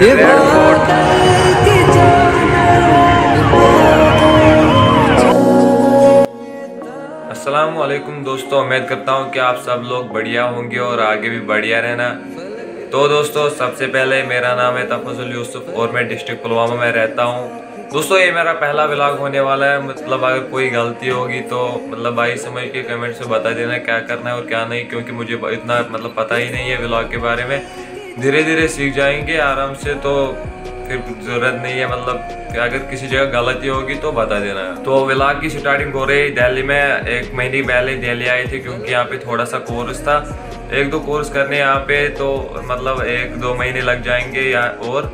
Red fort दोस्तों उम्मीद करता हूँ कि आप सब लोग बढ़िया होंगे और आगे भी बढ़िया रहना। तो दोस्तों सबसे पहले मेरा नाम है तफजुल यूसुफ और मैं डिस्ट्रिक्ट पुलवामा में रहता हूँ। दोस्तों ये मेरा पहला व्लॉग होने वाला है। मतलब अगर कोई गलती होगी तो मतलब भाई समझ के कमेंट से बता देना क्या करना है और क्या नहीं क्योंकि मुझे इतना मतलब पता ही नहीं है व्लॉग के बारे में। धीरे धीरे सीख जाएँगे आराम से तो फिर ज़रूरत नहीं है मतलब अगर किसी जगह गलती होगी तो बता देना। तो व्लॉग की स्टार्टिंग हो रही दिल्ली में, एक महीने पहले दिल्ली आई थी, क्योंकि यहाँ पे थोड़ा सा कोर्स था। एक दो कोर्स करने यहाँ पे तो मतलब एक दो महीने लग जाएँगे या और।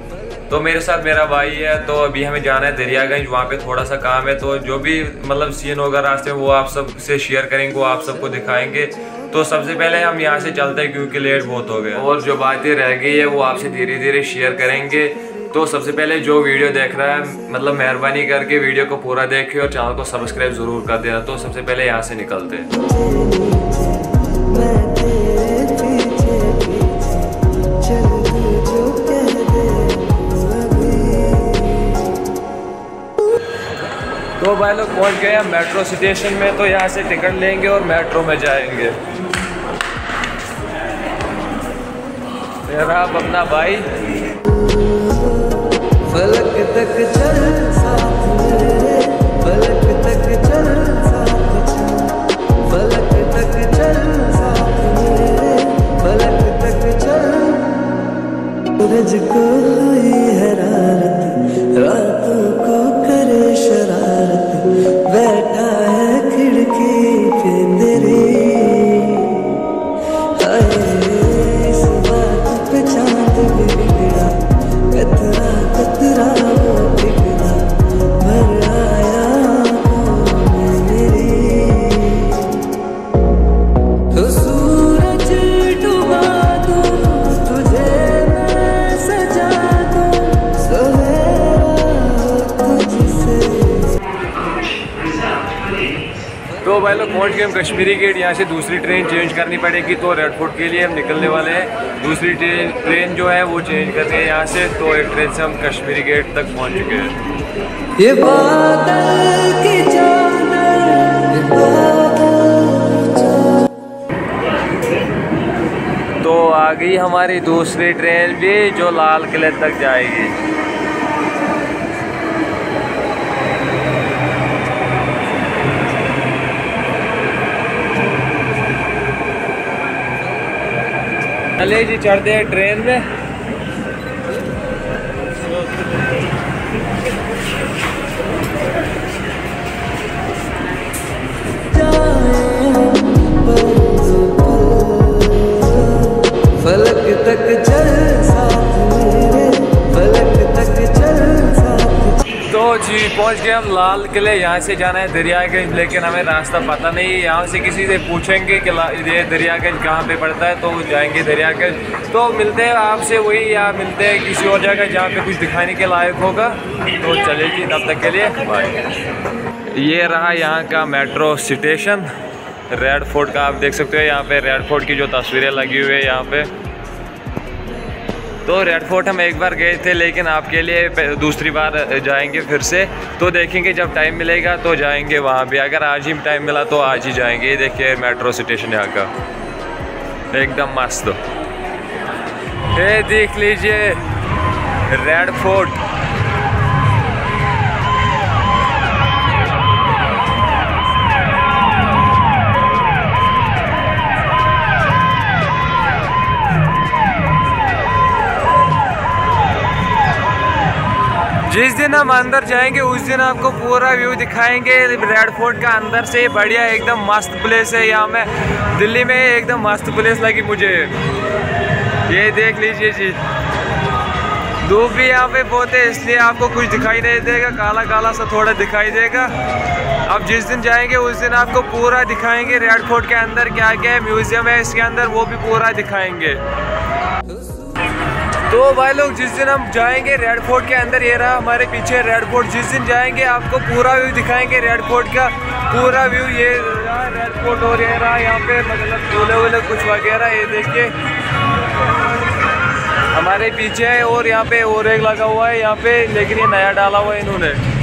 तो मेरे साथ मेरा भाई है तो अभी हमें जाना है दरियागंज, वहाँ पे थोड़ा सा काम है तो जो भी मतलब सीन होगा रास्ते में, वो आप सबसे शेयर करेंगे, वो आप सबको दिखाएँगे। तो सबसे पहले हम यहाँ से चलते हैं, क्योंकि लेट बहुत हो गया। और जो बातें रह गई है, वो आपसे धीरे धीरे शेयर करेंगे। तो सबसे पहले जो वीडियो देख रहा है मतलब मेहरबानी करके वीडियो को पूरा देखे और चैनल को सब्सक्राइब ज़रूर कर देना। तो सबसे पहले यहाँ से निकलते हैं। तो भाई लोग पहुँच गए हैं मेट्रो स्टेशन में तो यहाँ से टिकट लेंगे और मेट्रो में जाएँगे। मेरा अपना भाई। फलक तक चल साथ फलक तक चल साथ फलक तक चल साथ फलक तक चल सूरज को तो भाई लोग पहुँच गए हम कश्मीरी गेट यहाँ से दूसरी ट्रेन चेंज करनी पड़ेगी तो रेड फोर्ट के लिए हम निकलने वाले हैं। दूसरी ट्रेन ट्रेन जो है वो चेंज करनी है यहाँ से तो एक ट्रेन से हम कश्मीरी गेट तक पहुँच चुके हैं। ये बादल की तो आ गई हमारी दूसरी ट्रेन भी जो लाल किले तक जाएगी। चले जी चढ़ते हैं ट्रेन में। फलक तक चल तो जी, पहुँच गए हम लाल किले, यहाँ से जाना है दरियागंज, लेकिन हमें रास्ता पता नहीं है। यहाँ से किसी से पूछेंगे कि ये दरियागंज कहाँ पे पड़ता है तो जाएँगे दरियागंज। तो मिलते हैं आपसे वही, या मिलते हैं किसी और जगह जहाँ पे कुछ दिखाने के लायक होगा। तो चले जी तब तक के लिए बाय ये रहा यहाँ का मेट्रो स्टेशन, रेड फोर्ट का आप देख सकते हो। यहाँ पे रेड फोर्ट की जो तस्वीरें लगी हुई है, यहाँ पे तो रेड फोर्ट हम एक बार गए थे, लेकिन आपके लिए दूसरी बार जाएँगे फिर से। तो देखेंगे जब टाइम मिलेगा तो जाएँगे वहाँ भी अगर आज ही टाइम मिला तो आज ही जाएँगे। ये देखिए मेट्रो स्टेशन यहाँ का। एकदम मस्त। ये देख लीजिए रेड फोर्ट जिस दिन हम अंदर जाएँगे, उस दिन आपको पूरा व्यू दिखाएँगे। रेड फोर्ट का अंदर से बढ़िया, एकदम मस्त प्लेस है। यहाँ में दिल्ली में एकदम मस्त प्लेस लगी मुझे। ये देख लीजिए जी। धूप भी यहाँ पे बहुत है, इसलिए आपको कुछ दिखाई नहीं देगा। काला काला सा थोड़ा दिखाई देगा। अब जिस दिन जाएँगे, उस दिन आपको पूरा दिखाएँगे। रेड फोर्ट के अंदर क्या क्या है म्यूज़ियम है, इसके अंदर वो भी पूरा दिखाएँगे। तो भाई लोग, जिस दिन हम जाएँगे रेड फोर्ट के अंदर, ये रहा हमारे पीछे रेड फोर्ट जिस दिन जाएँगे आपको पूरा व्यू दिखाएँगे रेड फोर्ट का। पूरा व्यू ये रेड फोर्ट और ये रहा यहाँ पे मतलब झूले वूले कुछ वगैरह, ये देख के हमारे पीछे है और यहाँ पे और एक लगा हुआ है, यहाँ पे, लेकिन ये नया डाला हुआ है इन्होंने।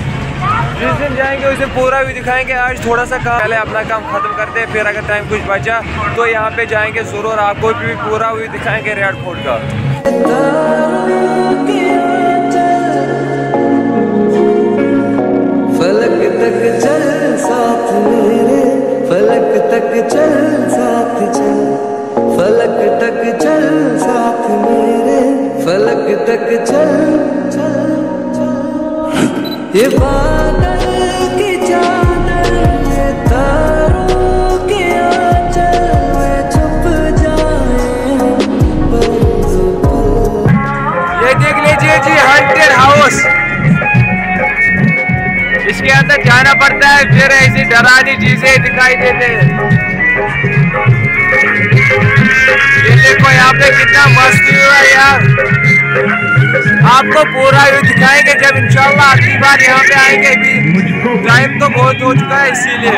जिस दिन जाएँगे, उस पूरा भी दिखाएँगे। आज थोड़ा सा काम, पहले अपना काम खत्म करते हैं, फिर अगर टाइम कुछ बचा तो यहाँ पे जाएँगे ज़रूर। आपको भी पूरा भी दिखाएँगे रेड फोर्ट का। ये बादल चीज़ें दिखाई देते हैं। ये देखो यहाँ पे कितना मस्त व्यू है यार। आपको पूरा व्यू दिखाएँगे जब इंशाल्लाह अगली बार यहाँ पे आएँगे भी। टाइम तो बहुत हो चुका है इसीलिए।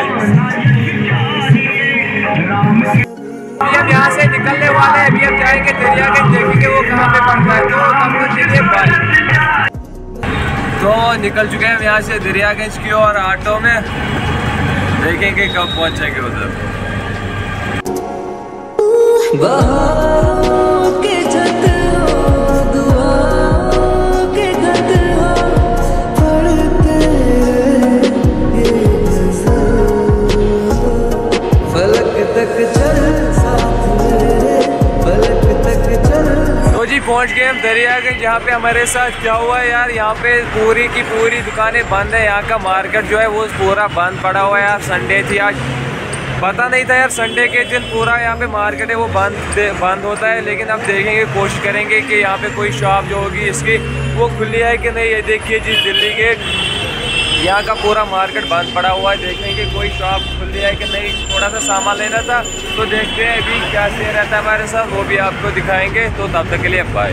अभी हम यहाँ से निकलने वाले हैं। अभी हम जाएँगे दरियागंज देखेंगे वो कहाँ पे पड़ता है। तो तब तक चलिए बाय तो निकल चुके हैं हम यहाँ से दरियागंज की ओर ऑटो में। देखेंगे कब पहुँचेंगे उधर। दरियागंज यहाँ पे हमारे साथ क्या हुआ है यार? यहाँ पे पूरी की पूरी दुकानें बंद है। यहाँ का मार्केट जो है वो पूरा बंद पड़ा हुआ है। यार संडे थी, आज पता नहीं था यार संडे के दिन पूरा यहाँ पे मार्केट है, वो बंद बंद होता है। लेकिन अब देखेंगे, कोशिश करेंगे कि यहाँ पे कोई शॉप जो होगी, इसकी वो खुली है कि नहीं, ये देखिए जी, दिल्ली गेट यहाँ का पूरा मार्केट बंद पड़ा हुआ है। देखने की कोई शॉप खुली है कि नहीं, थोड़ा सा सामान लेना था तो देखते हैं अभी क्या से रहता है हमारे साथ, वो भी आपको दिखाएँगे। तो तब तक के लिए बाय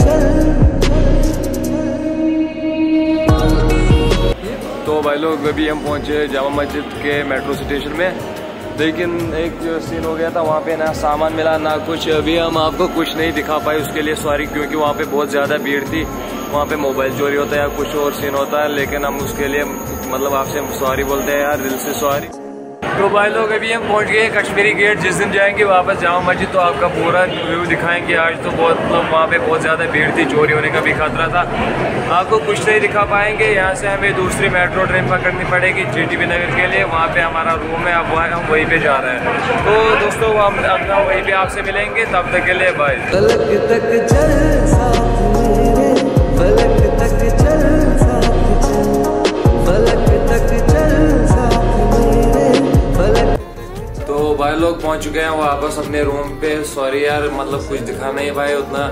भाई लोग अभी हम पहुँचे जामा मस्जिद के मेट्रो स्टेशन में। लेकिन एक जो सीन हो गया था, वहाँ पे ना सामान मिला, ना कुछ। अभी हम आपको कुछ नहीं दिखा पाए उसके लिए सॉरी क्योंकि वहाँ पे बहुत ज़्यादा भीड़ थी। वहाँ पे मोबाइल चोरी होता है या कुछ और सीन होता है, लेकिन हम उसके लिए मतलब आपसे सॉरी बोलते हैं यार, दिल से सॉरी तो भाई लोग, अभी हम पहुँच गए कश्मीरी गेट। जिस दिन जाएँगे वापस जामा मस्जिद तो आपका पूरा व्यू दिखाएँगे। आज तो बहुत मतलब वहाँ पे बहुत ज़्यादा भीड़ थी, चोरी होने का भी खतरा था। आपको कुछ नहीं दिखा पाएँगे। यहाँ से हमें दूसरी मेट्रो ट्रेन पकड़नी पड़ेगी जीटीबी नगर के लिए। वहाँ पर हमारा रूम है, अब वहाँ हम वहीं पर जा रहे हैं। तो दोस्तों हम अपना वहीं पर आपसे मिलेंगे। तब तक के लिए बाय लोग पहुँच चुके हैं, वापस अपने रूम पे। सॉरी यार मतलब कुछ दिखा नहीं पाए उतना।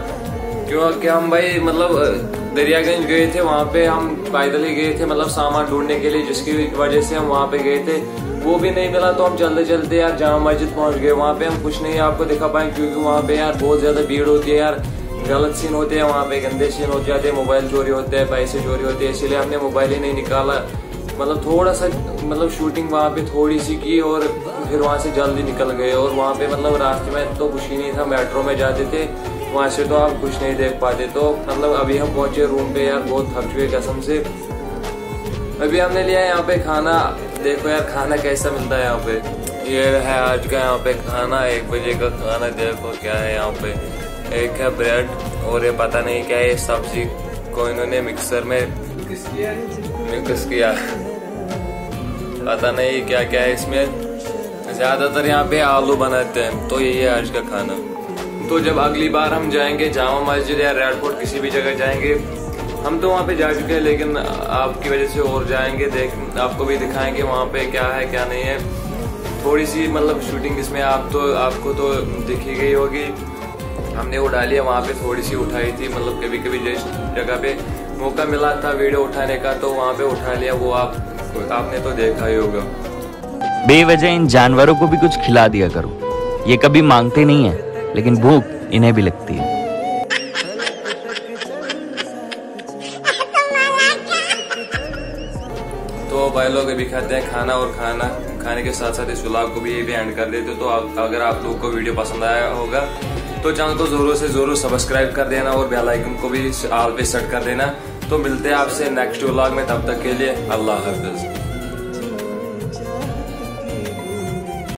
क्योंकि हम भाई मतलब दरियागंज गए थे, वहाँ पे हम पैदल ही गए थे मतलब सामान ढूँढने के लिए, जिसकी वजह से हम वहाँ पे गए थे। वो भी नहीं मिला तो हम चलते चलते यार जामा मस्जिद पहुँच गए। वहाँ पे हम कुछ नहीं आपको दिखा पाए, क्योंकि वहाँ पे यार बहुत ज़्यादा भीड़ होती है यार। गलत सीन होते हैं, वहाँ पे गंदे सीन हो जाते हैं मोबाइल चोरी होते हैं, पैसे चोरी होते हैं, इसीलिए हमने मोबाइल ही नहीं निकाला। मतलब थोड़ा सा मतलब शूटिंग वहाँ पे थोड़ी सी की और फिर वहाँ से जल्दी निकल गए और वहाँ पे मतलब रास्ते में तो कुछ ही नहीं था मेट्रो में जाते थे वहाँ से तो आप कुछ नहीं देख पाते। तो मतलब अभी हम पहुँचे रूम पे यार बहुत थक चुके कसम से। अभी हमने लिया यहाँ पे खाना। देखो यार खाना कैसा मिलता है यहाँ पे? ये है आज का यहाँ पे खाना एक बजे का खाना। देखो क्या है यहाँ पे। एक है ब्रेड और ये पता नहीं क्या है ये सब्ज़ी को इन्होंने मिक्सर में मिक्स किया पता नहीं क्या क्या है इसमें। ज़्यादातर यहाँ पे आलू बनाते हैं तो यही है आज का खाना। तो जब अगली बार हम जाएँगे जामा मस्जिद या रेड फोर्ट किसी भी जगह जाएँगे, हम तो वहाँ पे जा चुके हैं, लेकिन आपकी वजह से और जाएँगे, देख, आपको भी दिखाएँगे वहाँ पे क्या है, क्या नहीं है। थोड़ी सी मतलब शूटिंग इसमें आप तो आपको तो दिखी गई होगी। हमने वो डाली है, वहाँ पे थोड़ी सी उठाई थी मतलब कभी कभी जिस जगह पे मौका मिला था वीडियो उठाने का तो वहाँ पे उठा लिया वो आप। आपने तो देखा ही होगा। बेवजह इन जानवरों को भी कुछ खिला दिया करो। ये कभी मांगते नहीं है लेकिन भूख इन्हें भी लगती है। तो भाई लोग अभी खाते हैं खाना और खाना। खाने के साथ साथ इस व्लॉग को भी ये भी एंड कर देते तो आप, अगर आप लोग को वीडियो पसंद आया होगा तो चैनल को ज़रूर से ज़रूर सब्सक्राइब कर देना और बेल आइकन को भी ऑल पे सेट कर देना। तो मिलते हैं आपसे नेक्स्ट व्लॉग में तब तक के लिए अल्लाह हाफिज।